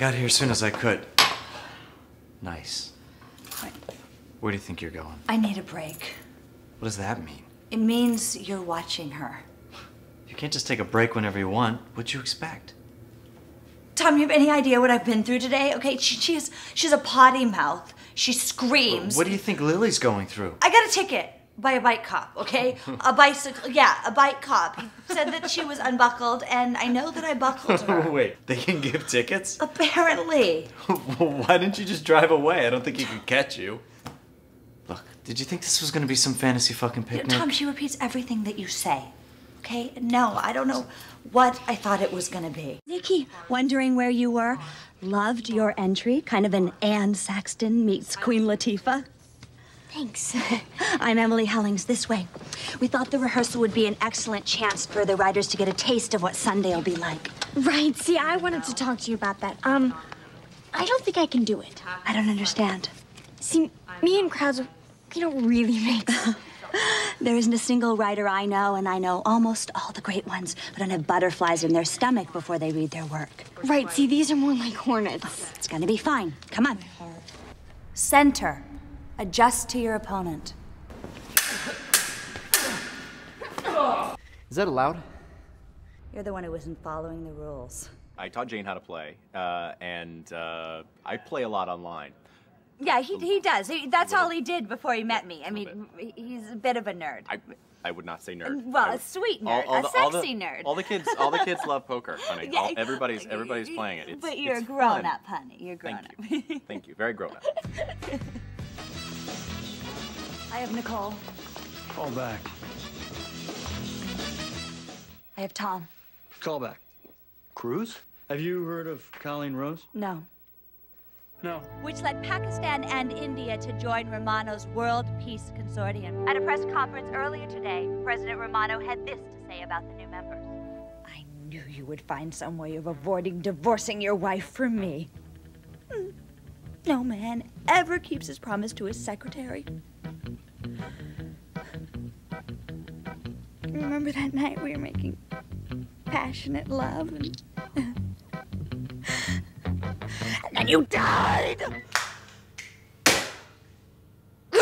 got here as soon as I could. Nice. Where do you think you're going? I need a break. What does that mean? It means you're watching her. You can't just take a break whenever you want. What'd you expect? Tom, you have any idea what I've been through today? Okay, she, she's she's a potty mouth. She screams. What do you think Lily's going through? I got a ticket by a bike cop, okay? a bicycle, yeah, a bike cop. He said that she was unbuckled, and I know that I buckled her. Wait, they can give tickets? Apparently. Why didn't you just drive away? I don't think he could catch you. Look, did you think this was gonna be some fantasy fucking You know, picnic? Tom, she repeats everything that you say. Okay? No, I don't know what I thought it was gonna be. Nikki, wondering where you were? Loved your entry. Kind of an Anne Sexton meets Queen Latifah. Thanks. I'm Emily Hellings, this way. We thought the rehearsal would be an excellent chance for the writers to get a taste of what Sunday will be like. right. See, I wanted to talk to you about that. Um, I don't think I can do it. I don't understand. See, me and crowds, we don't really mix. There isn't a single writer I know, and I know almost all the great ones who don't have butterflies in their stomach before they read their work. right. See, these are more like hornets. It's gonna be fine. Come on. Center. Adjust to your opponent. Is that allowed? You're the one who isn't following the rules. I taught Jane how to play, uh, and uh, I play a lot online. Yeah, he, he does. He, that's all he did before he met me. I mean, he's a bit of a nerd. I, I would not say nerd. Well, I a would- sweet nerd, a the- sexy the, nerd. All the kids, all the kids love poker, honey. Yeah, All, everybody's, everybody's playing it. It's, but you're it's a grown fun. up, honey. You're grown Thank up. Thank you. Very grown up. I have Nicole. Call back. I have Tom. Call back. Cruz? Have you heard of Colleen Rose? No. No. Which led Pakistan and India to join Romano's World Peace Consortium. At a press conference earlier today, President Romano had this to say about the new members. I knew you would find some way of avoiding divorcing your wife from me. Hmm. No man ever keeps his promise to his secretary. Remember that night we were making passionate love and. and then you died!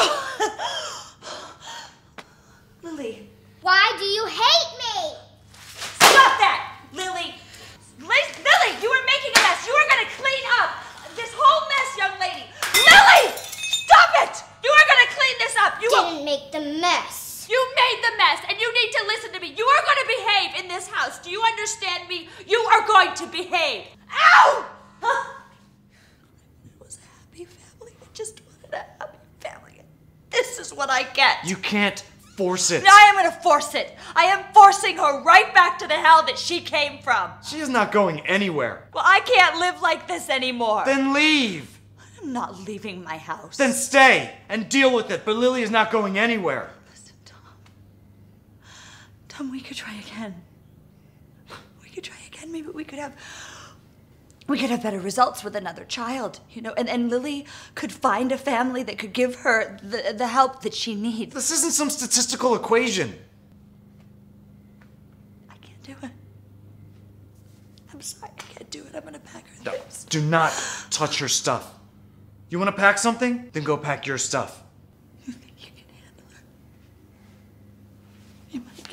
Lily. Why do you hate me? Stop that! Lily! Liz, Lily, you are making a mess. You are going to clean up this whole mess, young lady. Lily! Stop it! You are going to clean this up. You Didn't make the mess. You made the mess, and you need to listen to me. You are going to behave in this house. Do you understand me? You are going to behave. Ow! It was a happy family. I just wanted a happy family. This is what I get. You can't force it. I am going to force it. I am forcing her right back to the hell that she came from. She is not going anywhere. Well, I can't live like this anymore. Then leave. I'm not leaving my house. Then stay and deal with it. But Lily is not going anywhere. Tom. We could try again. We could try again. Maybe we could have. We could have better results with another child, you know, and, and Lily could find a family that could give her the, the help that she needs. This isn't some statistical equation. I can't do it. I'm sorry, I can't do it. I'm gonna pack her No, things. do not touch her stuff. You want to pack something? Then go pack your stuff. You think you can handle her? You might.